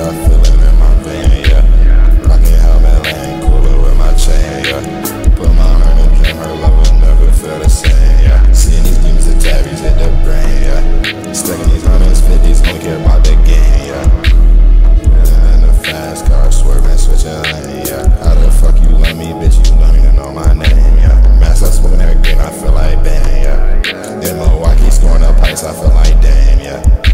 I feel it in my vein, yeah. Rocking helmet, lane cooler with my chain, yeah. Put my heart in the her love will never feel the same, yeah. Seeing these demons and tabbies in the brain, yeah. Stuck in these hundreds, fifties, only care about the game, yeah. And in the fast car, swerving, switching lane, yeah. How the fuck you love me, bitch? You don't even know my name, yeah. Mass up, smoking every game, I feel like bang, yeah. In Milwaukee, scoring up ice, I feel like damn, yeah.